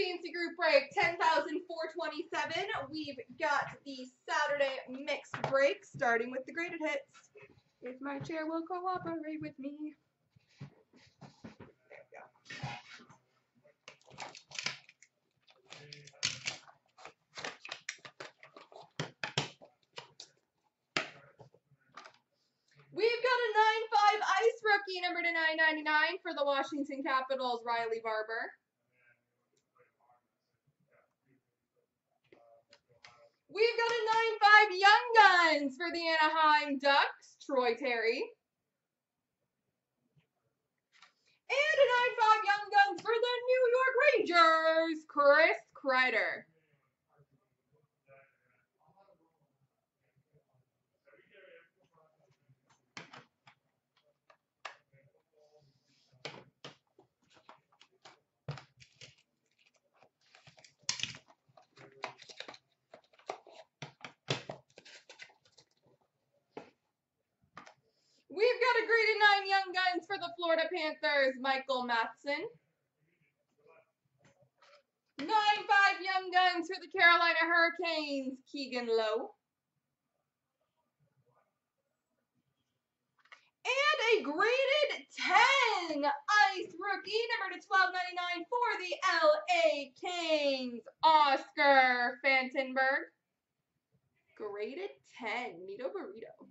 CNC group break 10,427. We've got the Saturday mixed break starting with the graded hits. If my chair will cooperate with me. We've got a 9-5 ice rookie number to 999 for the Washington Capitals, Riley Barber. We've got a 9-5 Young Guns for the Anaheim Ducks, Troy Terry. And a 9-5 Young Guns for the New York Rangers, Chris Kreider. Graded nine young guns for the Florida Panthers, Michael Matheson. Nine five young guns for the Carolina Hurricanes, Keegan Lowe. And a graded 10 ice rookie, number to 1299 for the LA Kings, Oscar Fantenberg. Graded 10, Nito Burrito.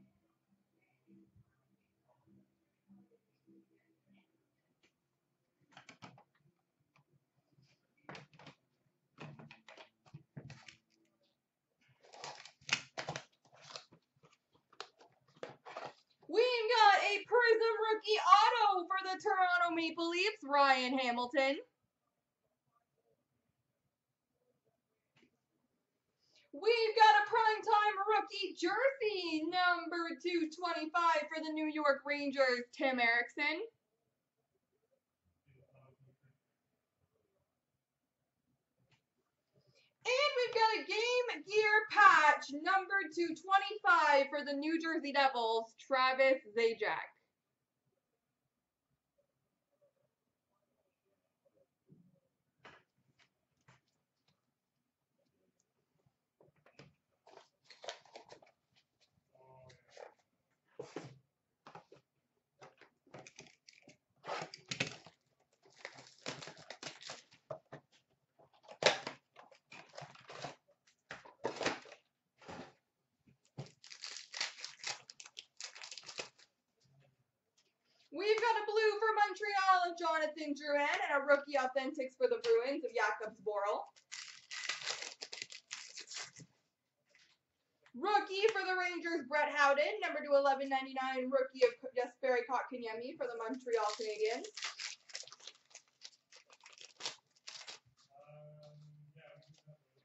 We've got a Prism rookie auto for the Toronto Maple Leafs, Ryan Hamilton. We've got a primetime rookie jersey, number 225 for the New York Rangers, Tim Erixon. And we've got a Game Gear patch, number 225 for the New Jersey Devils, Travis Zajac. We've got a blue for Montreal of Jonathan Drouin and a rookie authentics for the Bruins of Jakub Zboril. Rookie for the Rangers, Brett Howden, number to 1199, rookie of Jesperi Kotkaniemi for the Montreal Canadiens.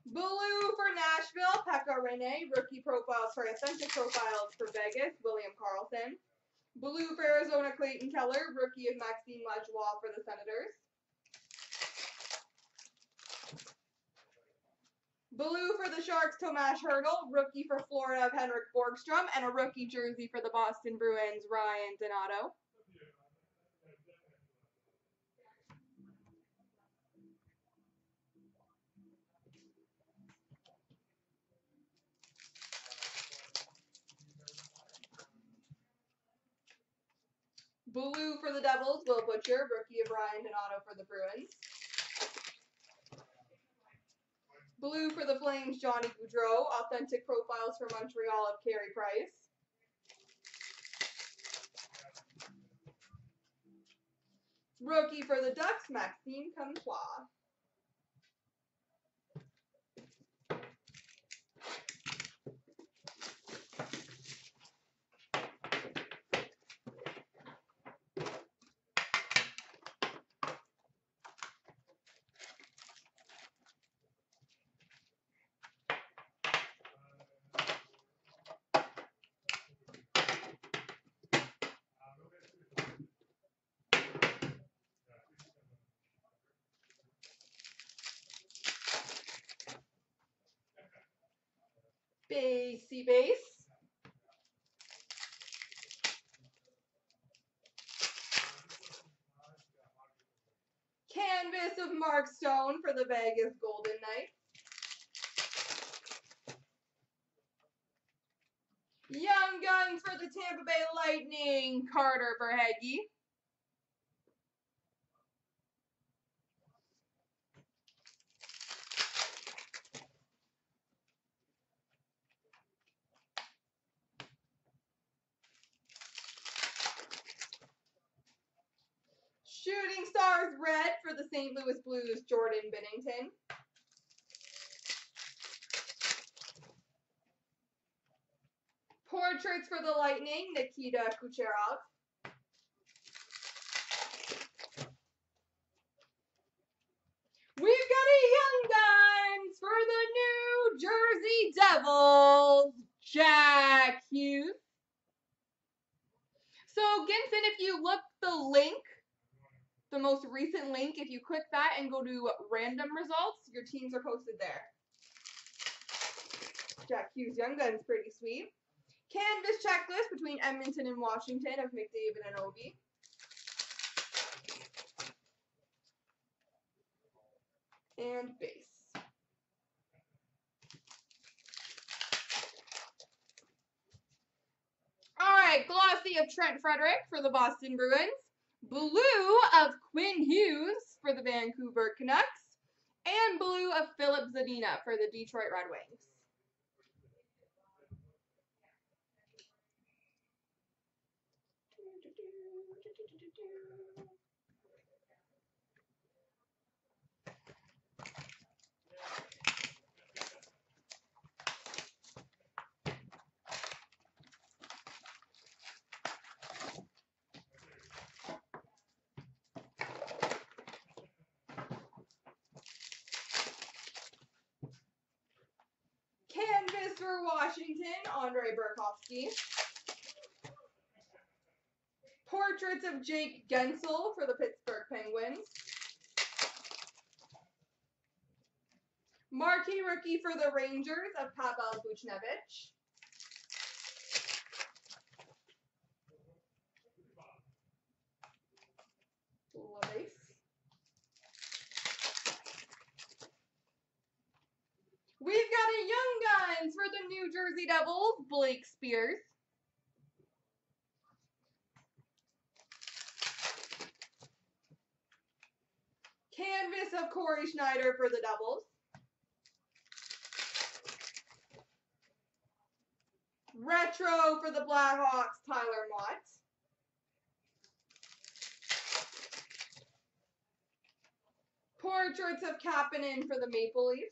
Blue for Nashville, Pekka Rinne, rookie profiles, for authentic profiles for Vegas, William Karlsson. Blue for Arizona, Clayton Keller, rookie of Maxime Lajoie for the Senators. Blue for the Sharks, Tomas Hertl. rookie for Florida of Henrik Borgstrom, and a rookie jersey for the Boston Bruins, Ryan Donato. Blue for the Devils, Will Butcher, rookie of Ryan Donato for the Bruins. Blue for the Flames, Johnny Gaudreau. authentic profiles for Montreal of Carey Price. Rookie for the Ducks, Maxime Comtois. Basey base. Canvas of Mark Stone for the Vegas Golden Knights. Young Guns for the Tampa Bay Lightning, Carter Verhaeghe. Shooting Stars Red for the St. Louis Blues, Jordan Binnington. Portraits for the Lightning, Nikita Kucherov. We've got a Young Guns for the New Jersey Devils, Jack Hughes. So, Ginson, if you look the link, the most recent link, if you click that and go to random results, your teams are posted there. Jack Hughes Young Guns, pretty sweet. Canvas checklist between Edmonton and Washington of McDavid and Ovi. And base. All right, glossy of Trent Frederic for the Boston Bruins. Blue of Quinn Hughes for the Vancouver Canucks. And blue of Filip Zadina for the Detroit Red Wings. Canvas for Washington, Andre Burakovsky. Portraits of Jake Guentzel for the Pittsburgh Penguins. Marquee rookie for the Rangers of Pavel Buchnevich. Lace. We've got a Young Guns for the New Jersey Devils, Blake Speers. Canvas of Cory Schneider for the Devils. Retro for the Blackhawks, Tyler Motte. Portraits of Kapanen for the Maple Leafs.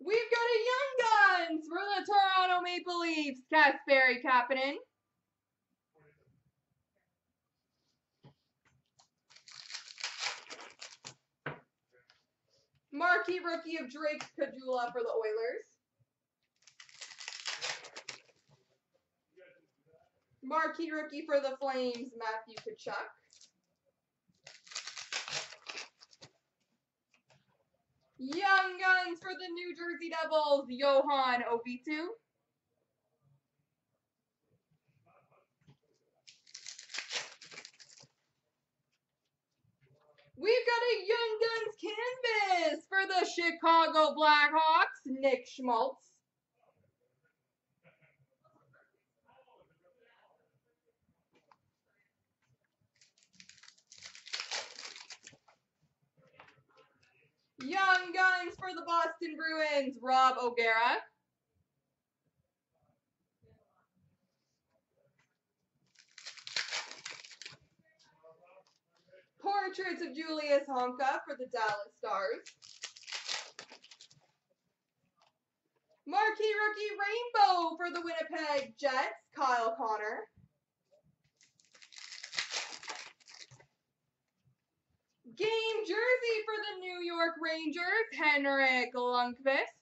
We've got a Young Guns for the Toronto Maple Leafs, Kasperi Kapanen. Marquee rookie of Drake Caggiula for the Oilers. Marquee rookie for the Flames, Matthew Tkachuk. Young Guns for the New Jersey Devils, Johan Ovitu. A Young Guns canvas for the Chicago Blackhawks, Nick Schmaltz. Young Guns for the Boston Bruins, Rob O'Gara. Portraits of Julius Honka for the Dallas Stars. Marquee Rookie Rainbow for the Winnipeg Jets, Kyle Connor. Game jersey for the New York Rangers, Henrik Lundqvist.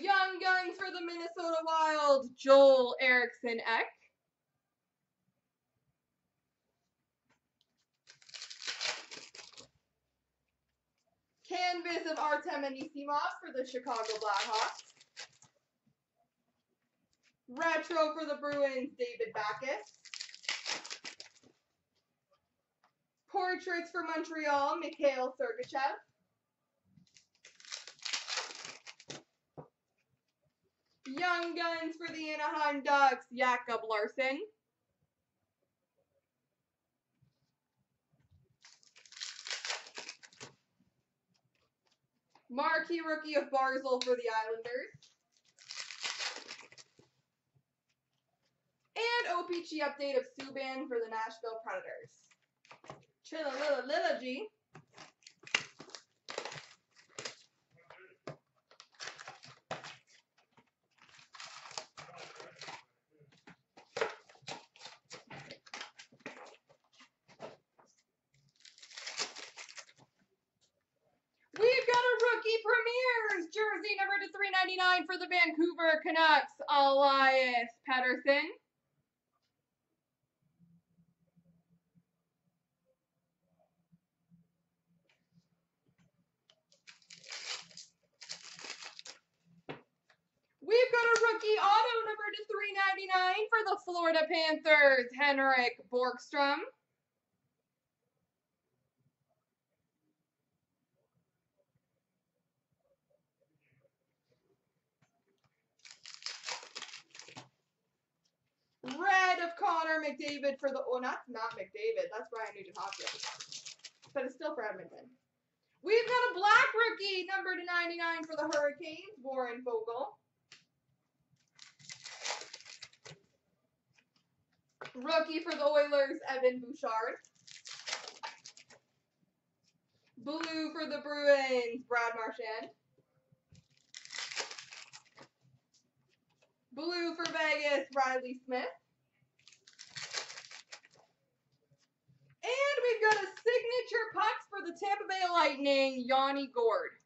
Young Guns for the Minnesota Wild, Joel Eriksson Ek. Canvas of Artem Anisimov for the Chicago Blackhawks. Retro for the Bruins, David Backes. Portraits for Montreal, Mikhail Sergachev. Young Guns for the Anaheim Ducks, Jacob Larsson. Marquee rookie of Barzal for the Islanders. And OPG update of Subban for the Nashville Predators. Chilla Lilla Lilla G. We've got a rookie premieres jersey number to 399 for the Vancouver Canucks, Elias Pettersson. We've got a rookie auto number to 399 for the Florida Panthers, Henrik Borgstrom. Red of Connor McDavid for the oh not not McDavid, that's Brian Nugent Hopkins. But it's still for Edmonton. We've got a black rookie number to 99 for the Hurricanes, Warren Foegele. Rookie for the Oilers, Evan Bouchard. Blue for the Bruins, Brad Marchand. Blue for Vegas, Reilly Smith. And we've got a signature pucks for the Tampa Bay Lightning, Yanni Gourde.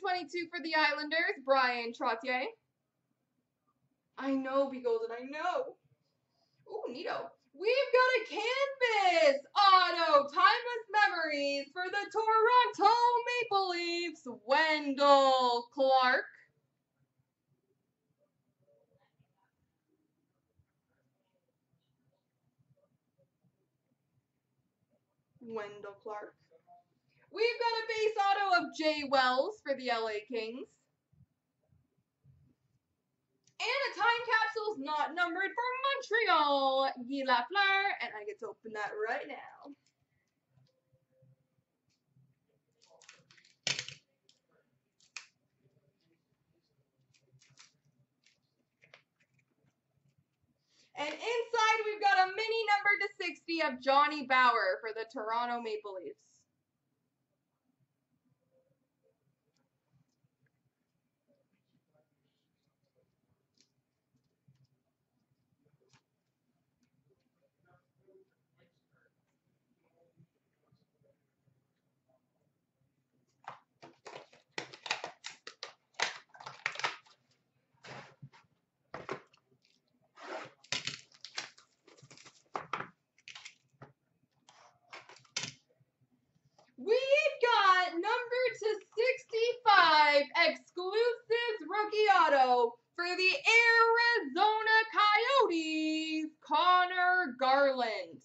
22 for the Islanders, Bryan Trottier. I know, Be Golden, I know. Ooh, Nito. We've got a canvas auto timeless memories for the Toronto Maple Leafs, Wendel Clark. Wendel Clark. We've got a base auto of Jay Wells for the LA Kings. And a time capsule's not numbered for Montreal, Guy Lafleur, and I get to open that right now. And inside we've got a mini number to 60 of Johnny Bower for the Toronto Maple Leafs. We've got number to 65 exclusives rookie auto for the Arizona Coyotes, Garland.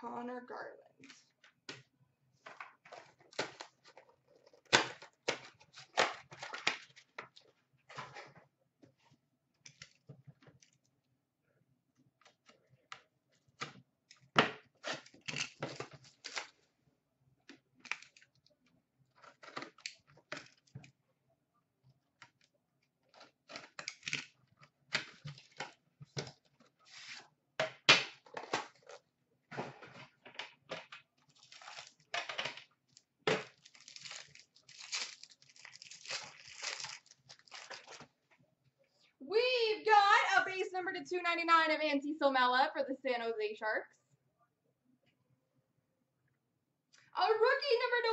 Conor Garland. Number to 299 of Antti Suomela for the San Jose Sharks. A rookie number to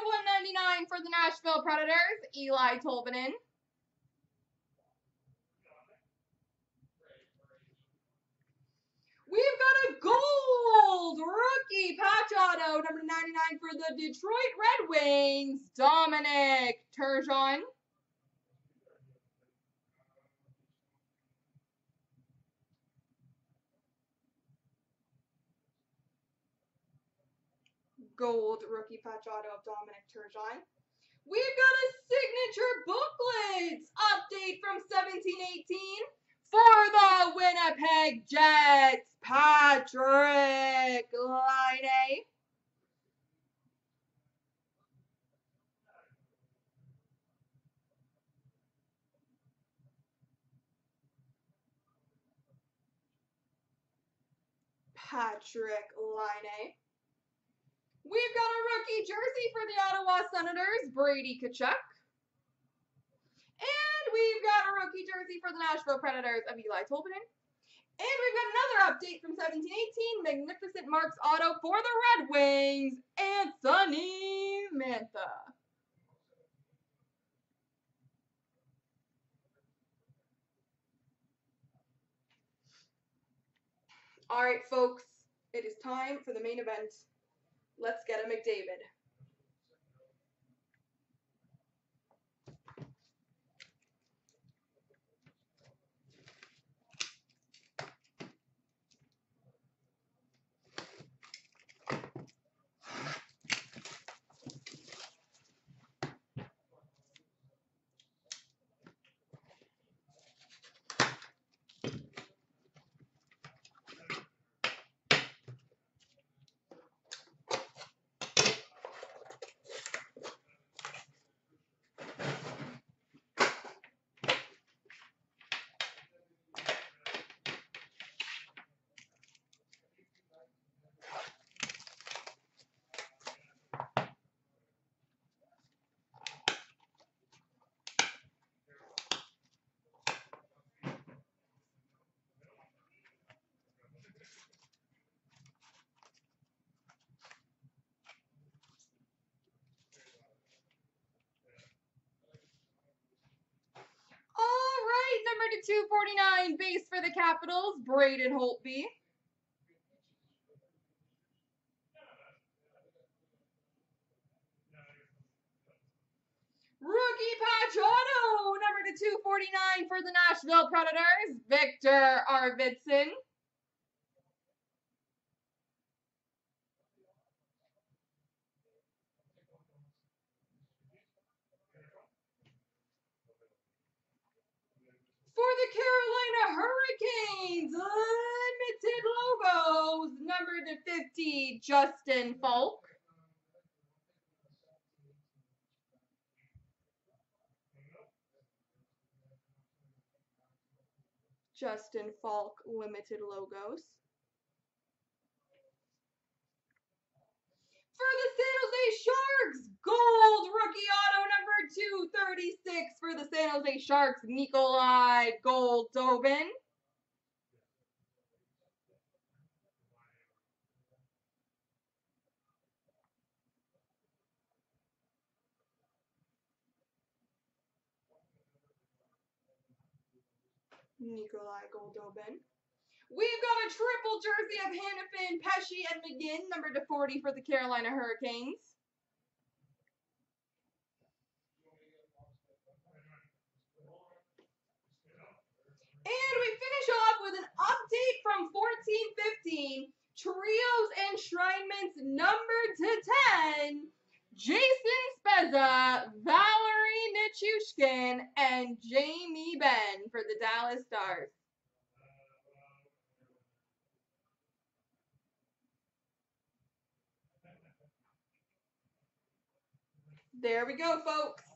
199 for the Nashville Predators, Eeli Tolvanen. We've got a gold rookie patch auto, number 99 for the Detroit Red Wings, Dominik Turgeon. Gold rookie patch auto of Dominik Turgeon. We've got a signature booklets update from 1718 for the Winnipeg Jets, Patrick Laine. Patrik Laine. We've got a rookie jersey for the Ottawa Senators, Brady Tkachuk. And we've got a rookie jersey for the Nashville Predators of Eeli Tolvanen. And we've got another update from 1718, Magnificent Marks Auto for the Red Wings, Anthony Mantha. All right, folks, it is time for the main event. Let's get a McDavid. All right, number to 249, base for the Capitals, Braden Holtby. Rookie patch auto, number to 249 for the Nashville Predators, Viktor Arvidsson. For the Carolina Hurricanes, limited logos, number to 50, Justin Faulk. Justin Faulk limited logos. For the San Jose Sharks, gold rookie auto number 236 for the San Jose Sharks, Nikolai Goldobin. Nikolai Goldobin. We've got a triple jersey of Hanifin, Pesce, and McGinn, number to 40 for the Carolina Hurricanes. And we finish off with an update from 1415, Trios Enshrinements number to 10, Jason Spezza, Valeri Nichushkin, and Jamie Benn for the Dallas Stars. There we go, folks.